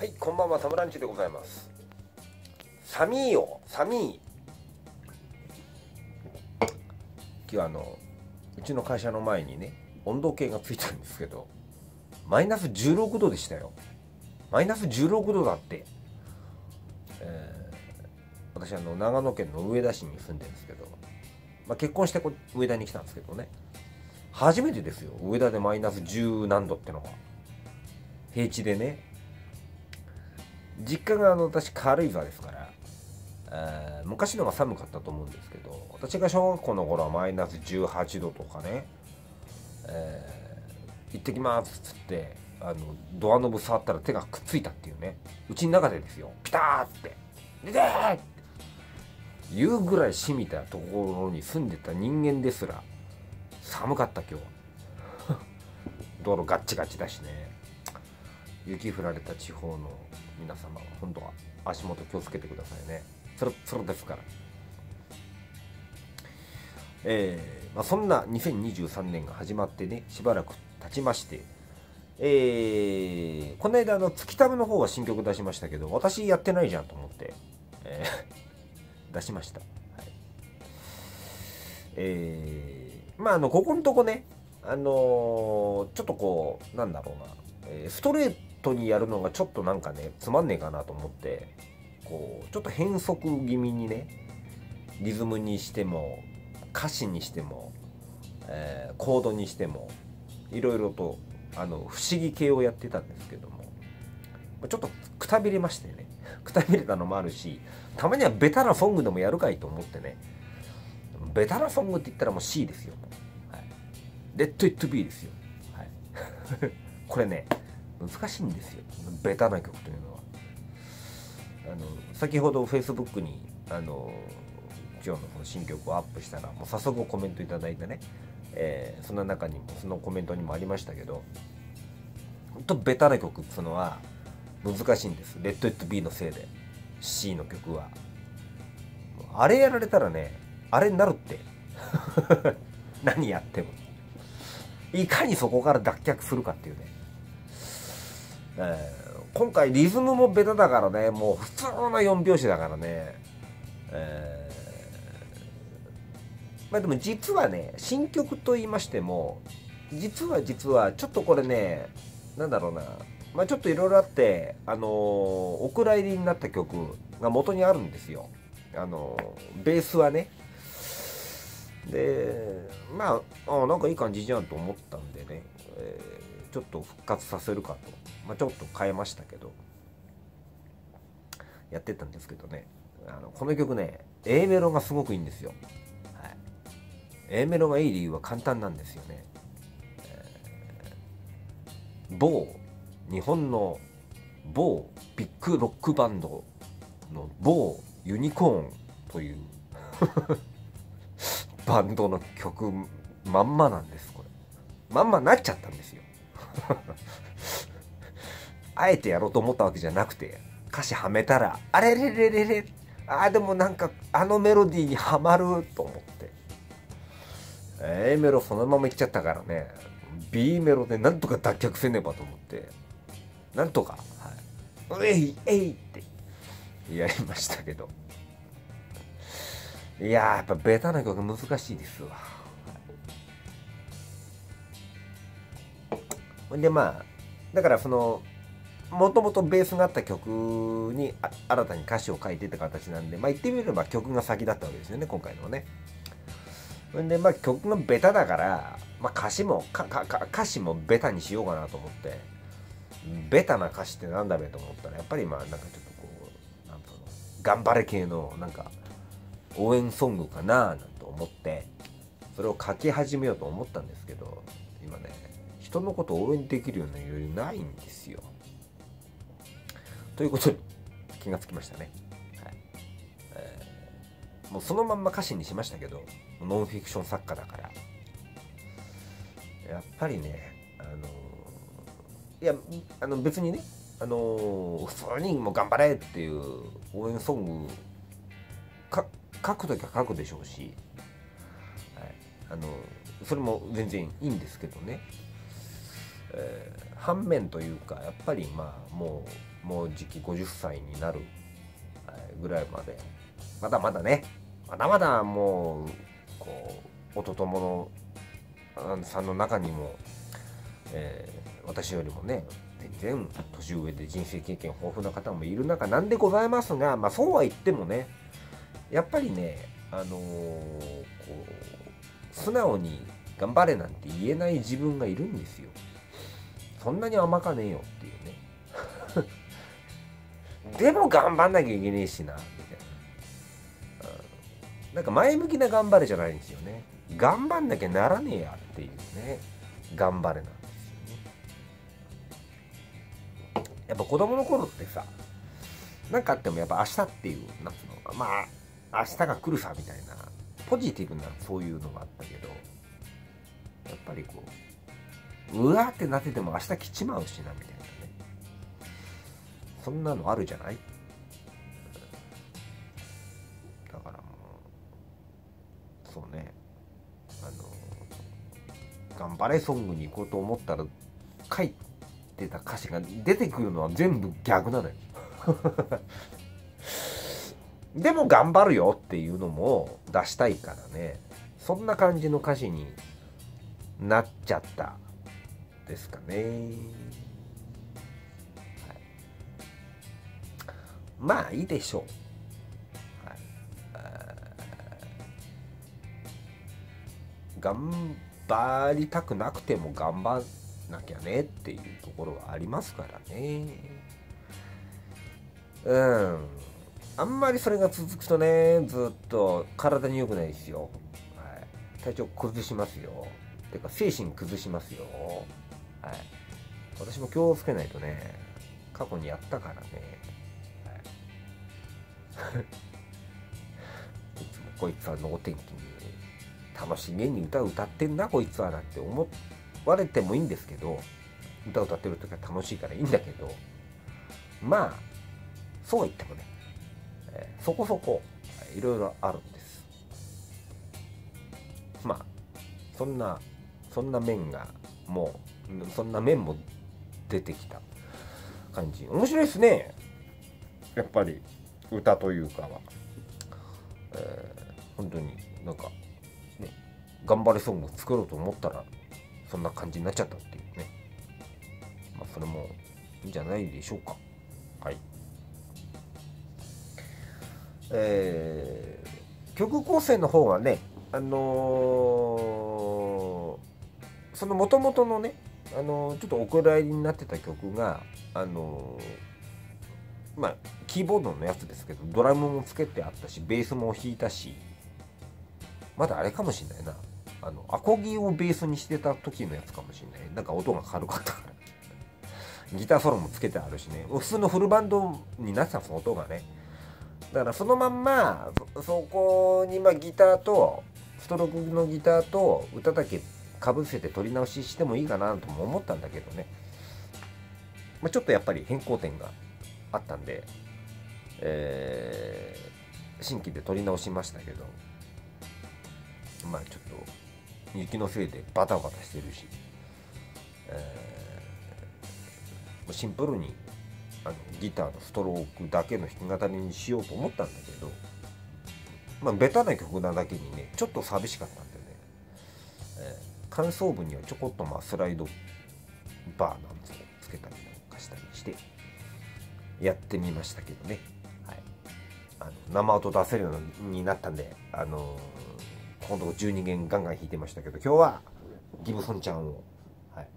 はい、こんばんは、タムランチでございます。寒いよ、寒い。今日はあの、うちの会社の前にね、温度計がついてるんですけど、マイナス16度でしたよ。マイナス16度だって。えー私あの長野県の上田市に住んでるんですけど、まあ、結婚してこ上田に来たんですけどね初めてですよ上田でマイナス10何度ってのが平地でね実家があの私軽井沢ですから、えー昔のが寒かったと思うんですけど私が小学校の頃はマイナス18度とかね、えー行ってきますっつってあのドアノブ触ったら手がくっついたっていうねうちの中でですよピターって「出てー!」って言うぐらい染みたところに住んでた人間ですら寒かった今日は 道路ガッチガチだしね雪降られた地方の皆様は本当は足元気をつけてくださいね。それそれですから。えーまあ、そんな2023年が始まってねしばらく経ちましてえーこの間の月旅の方は新曲出しましたけど私やってないじゃんと思って、えー 出しました、はい、えーまああのここのとこねあのーちょっとこうなんだろうな、えーストレートにやるのがちょっとなんかねつまんねえかなと思ってこうちょっと変則気味にねリズムにしても歌詞にしても、えーコードにしてもいろいろとあの不思議系をやってたんですけどもちょっとくたびれましてね くたびれたのもあるしたまにはベタなソングでもやるかいと思ってねベタなソングって言ったらもう C ですよ、はい、レッド・イット・ビーですよ、はい、これね難しいんですよ。ベタな曲というのは。あの先ほど Facebook にあの今日のその新曲をアップしたらもう早速コメントいただいてね、えーその中にもそのコメントにもありましたけど本当ベタな曲っていうのは難しいんです。レッド・イット・ビーのせいで。C の曲は。あれやられたらねあれになるって。何やっても。いかにそこから脱却するかっていうね、えー今回リズムもベタだからねもう普通の4拍子だからね。えーまあでも実はね新曲と言いましても実は実はちょっとこれねなんだろうなまあちょっといろいろあってあのーお蔵入りになった曲が元にあるんですよ。あのーベースはね。でまああなんかいい感じじゃんと思ったんでね、えーちょっと復活させるかと、まあ、ちょっと変えましたけど。やってたんですけどね。あのこの曲ね A メロがすごくいいんですよ、はい、A メロがいい理由は簡単なんですよね、えー某日本の某ビッグロックバンドの某ユニコーンという バンドの曲まんまなんですこれ。まんまなっちゃったんですよ。あえてやろうと思ったわけじゃなくて歌詞はめたらあれれれれれあーでもなんかあのメロディーにはまると思って A メロそのままいっちゃったからね B メロでなんとか脱却せねばと思ってなんとか「はい、えいえい!」ってやりましたけどいややっぱベタな曲難しいですわでまあだからそのもともとベースがあった曲に新たに歌詞を書いてって形なんでまあ言ってみれば曲が先だったわけですよね今回のはね。ほんでまあ曲がベタだから、まあ、歌詞もかか歌詞もベタにしようかなと思ってベタな歌詞ってなんだべと思ったらやっぱりまあなんかちょっとこうなんと頑張れ系のなんか応援ソングかななんて思ってそれを書き始めようと思ったんですけど今ね。人のことを応援できるような余裕ないんですよ。ということに気がつきましたね、はい。えーもうそのまんま歌詞にしましたけどノンフィクション作家だから。やっぱりねあのいやあの別にねあの普通にもう頑張れっていう応援ソングか書く時は書くでしょうし、はい、あのそれも全然いいんですけどね。えー、反面というかやっぱりまあもうもうじき50歳になるぐらいまでまだまだねまだまだもうこう弟ものさんの中にも、えー、私よりもね全然年上で人生経験豊富な方もいる中なんでございますが、まあ、そうは言ってもねやっぱりねあのー、こう素直に頑張れなんて言えない自分がいるんですよ。そんなに甘かねえよっていうね。でも頑張んなきゃいけねえしな、みたいな。うん、なんか前向きな頑張れじゃないんですよね。頑張んなきゃならねえやっていうね、頑張れなんですよね。やっぱ子供の頃ってさ、何かあってもやっぱ明日っていう、なんつうの、まあ、明日が来るさみたいな、ポジティブなそういうのがあったけど、やっぱりこう、うわーってなってても明日来ちまうしな、みたいなね。そんなのあるじゃない？だからもうそうね。あの頑張れソングに行こうと思ったら書いてた歌詞が出てくるのは全部逆なのよ。でも頑張るよっていうのも出したいからね。そんな感じの歌詞になっちゃった。ですかね。はいまあいいでしょう。はい、頑張りたくなくても頑張んなきゃねっていうところはありますからね。うん。あんまりそれが続くとね、ずっと体に良くないですよ。はい、体調崩しますよ。てか精神崩しますよ。はい。私も気をつけないとね、過去にやったからね。いつもこいつは能天気に楽しげに歌を歌ってんなこいつはなんて思われてもいいんですけど歌を歌ってる時は楽しいからいいんだけどまあそうは言ってもね、えー、そこそこいろいろあるんですまあそんなそんな面がもうそんな面も出てきた感じ。面白いですね。やっぱり歌というかは、えー、本当になんかね頑張れソングを作ろうと思ったらそんな感じになっちゃったっていうね。まあそれもいいんじゃないでしょうか。はい。えー、曲構成の方はねあのー、そのもともとのねあの、ちょっとお蔵入りになってた曲があのまあキーボードのやつですけどドラムもつけてあったしベースも弾いたしまだあれかもしんないな。あのアコギをベースにしてた時のやつかもしんない。なんか音が軽かったから。ギターソロもつけてあるしね。普通のフルバンドになってたその音がね。だからそのまんまそこにまあギターとストロークのギターと歌だけかぶせて撮り直ししてもいいかなとも思ったんだけどね、まあ、ちょっとやっぱり変更点があったんで、えー、新規で撮り直しましたけどまあちょっと雪のせいでバタバタしてるし、えー、シンプルにあのギターのストロークだけの弾き語りにしようと思ったんだけどまあベタな曲なだけにねちょっと寂しかったんで、感想部にはちょこっとまあスライドバーなんつをつけたりなんかしたりしてやってみましたけどね、はい、あの生音出せるようになったんで、あのー、今度12弦ガンガン弾いてましたけど今日はギブソンちゃんを、はい、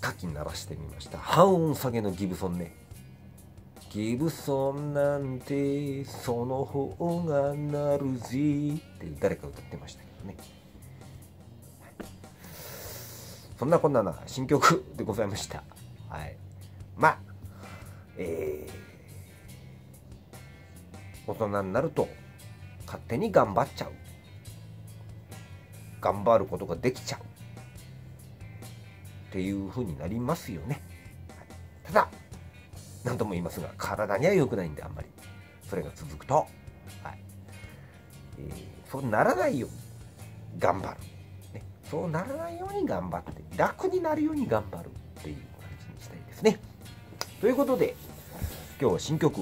カキ鳴らしてみました。半音下げのギブソンね。ギブソンなんてその方がなるぜって誰か歌ってましたけどね、そんなこんなな新曲でございました。はい。まあえー、大人になると勝手に頑張っちゃう。頑張ることができちゃう。っていう風になりますよね、ただ何とも言いますが体には良くないんであんまり。それが続くと、はい。えー、そうならないように頑張る、そうならないように頑張って楽になるように頑張るっていう感じにしたいですね。ということで今日は新曲、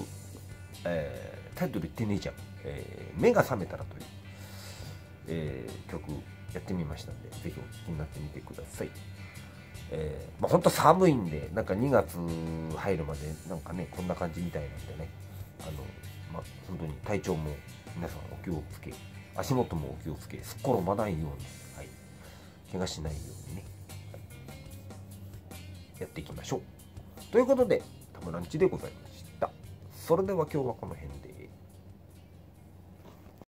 えー、タイトル言ってねえじゃん、えー、目が覚めたらという、えー、曲やってみましたんでぜひお聴きになってみてください。えー、まあ、ほんと寒いんで、なんか2月入るまで、なんかね、こんな感じみたいなんでね、あの、まあ、本当に体調も皆さんお気をつけ、足元もお気をつけ、すっ転ばないように、怪我しないようにね、はい、やっていきましょう。ということで、タムランチでございました。それでは今日はこの辺で。